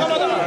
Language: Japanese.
仲間だ。